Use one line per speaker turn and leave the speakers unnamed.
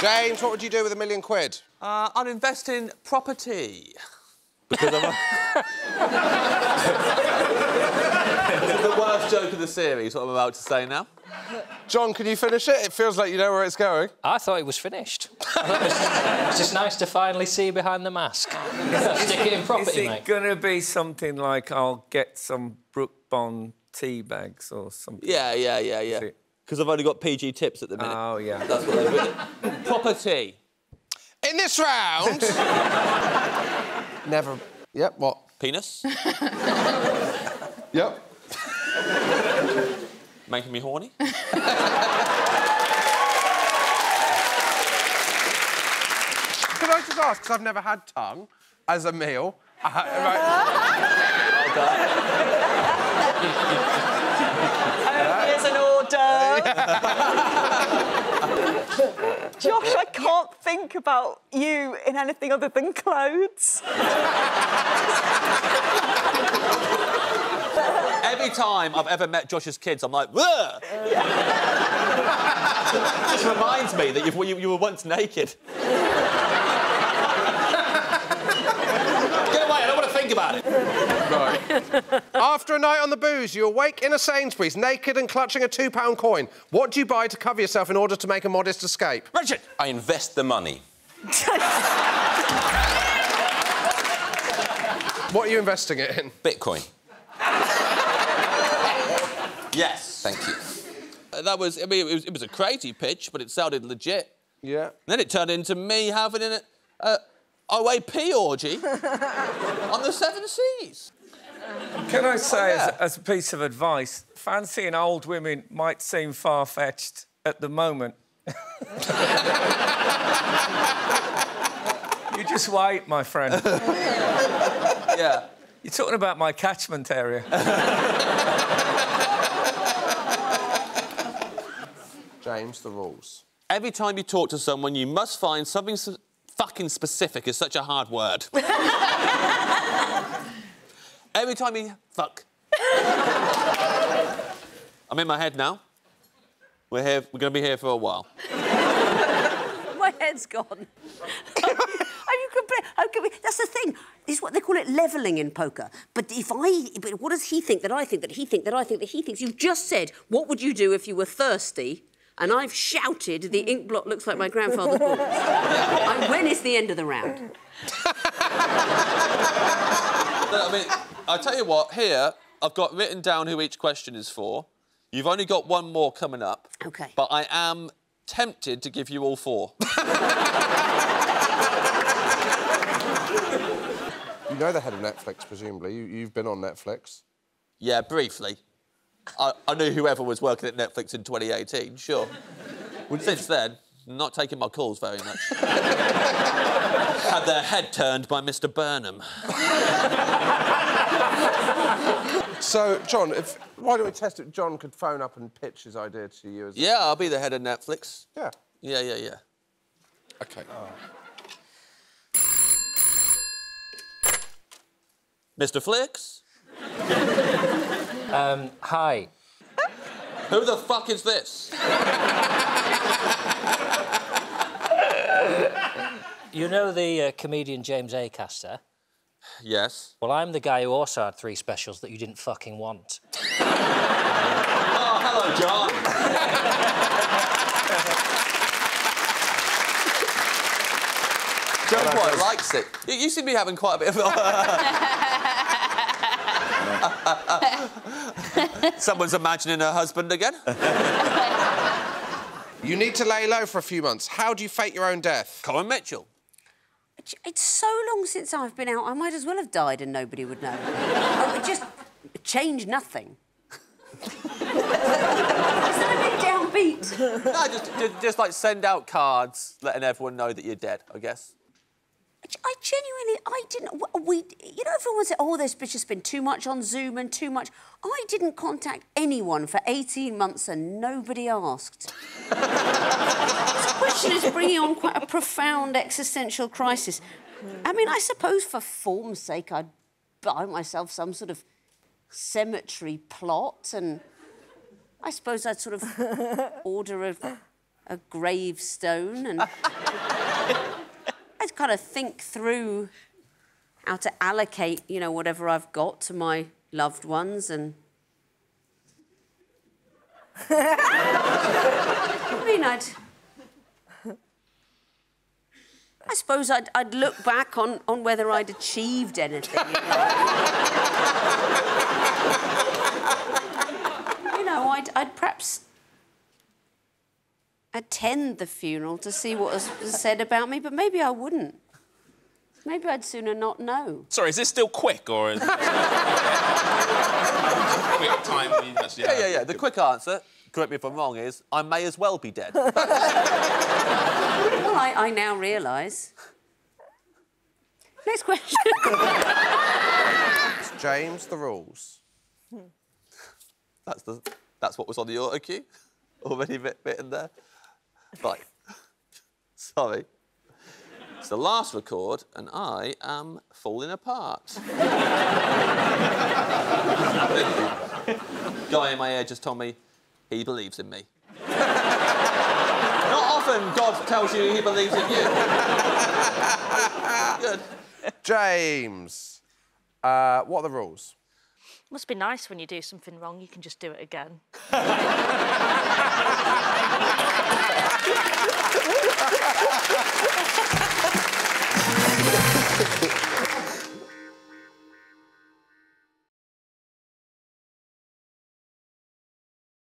James, what would you do with a million quid?
Uh, I'd invest in property. Because I'm This is the worst joke of the series, what I'm about to say now.
John, can you finish it? It feels like you know where it's going.
I thought it was finished. it's just nice to finally see behind the mask. Stick it in property, Is
it
mate.
going to be something like I'll get some Brooke Bond tea bags or something?
Yeah, yeah, yeah, yeah. Because I've only got PG tips at the minute.
Oh, yeah.
That's what they're doing. Property.
In this round... Never... Yep, what?
Penis.
Yep.
Making me horny.
Can I just ask, because I've never had tongue as a meal... Uh, right.
Here's an order. Josh, I can't think about you in anything other than clothes.
Every time I've ever met Josh's kids, I'm like, Ugh! just reminds me that you, you, you were once naked. Get away, I don't want to think about it.
After a night on the booze, you awake in a Sainsbury's, naked and clutching a £2 coin. What do you buy to cover yourself in order to make a modest escape?
Richard!
I invest the money.
What are you investing it in?
Bitcoin.
Yes.
Thank you.
Uh, That was, I mean, it was, it was a crazy pitch, but it sounded legit.
Yeah.
Then it turned into me having an uh, OAP orgy on the Seven Seas.
Can I say, as, as a piece of advice, fancying old women might seem far fetched at the moment. you just wait, my friend.
Yeah.
You're talking about my catchment area.
James, the rules.
Every time you talk to someone, you must find something s fucking specific is such a hard word. Every time he... fuck. I'm in my head now. We're here. We're going to be here for a while.
My head's gone. Are you compl- how can we- That's the thing. This is what they call it levelling in poker. But if I, but what does he think that I think that he think that I think that he thinks? You've just said, what would you do if you were thirsty? And I've shouted, the ink blot looks like my grandfather's balls. when is the end of the round?
I mean, I tell you what. Here, I've got written down who each question is for. You've only got one more coming up.
Okay.
But I am tempted to give you all four.
You know the head of Netflix, presumably. You, you've been on Netflix.
Yeah, briefly. I, I knew whoever was working at Netflix in 2018, sure. Since then, not taking my calls very much. Had their head turned by Mr. Burnham.
So, John, if why don't we test it? John could phone up and pitch his idea to you as
Yeah, I'll be the head of Netflix.
yeah.
Yeah, yeah, yeah.
Okay.
Mr. Flicks?
Um, hi.
Who the fuck is this?
You know the uh, comedian James Acaster?
Yes.
Well, I'm the guy who also had three specials that you didn't fucking want.
Oh, hello, John. John quite likes it. You, you seem to be having quite a bit of. Someone's imagining her husband again.
You need to lay low for a few months. How do you fake your own death?
Coren Mitchell.
It's so long since I've been out, I might as well have died and nobody would know. I just change nothing.
No, just, just, just like send out cards letting everyone know that you're dead, I guess.
I genuinely, I didn't. We, you know, everyone said, "Oh, this bitch has been too much on Zoom and too much." I didn't contact anyone for 18 months and nobody asked. this question is bringing on quite a profound existential crisis. I mean, I suppose for form's sake, I'd buy myself some sort of cemetery plot, and I suppose I'd sort of order a, a gravestone and I'd kind of think through how to allocate, you know, whatever I've got to my loved ones and I mean, I'd. I suppose I'd, I'd look back on, on whether I'd achieved anything. You know, you know I'd, I'd perhaps attend the funeral to see what was was said about me, but maybe I wouldn't. Maybe I'd sooner not know.
Sorry, is this still quick or is quick time when actually
Yeah, yeah, yeah. The quick answer, correct me if I'm wrong, is I may as well be dead.
Well, I, I now realise. Next question.
James, the rules. Hmm.
That's the that's what was on the auto cue. Already bit in there. Right. Sorry. It's the last record, and I am falling apart. Guy in my ear just told me he believes in me. Not often God tells you he believes in you. Good.
James, uh, what are the rules?
Must be nice when you do something wrong, you can just do it again.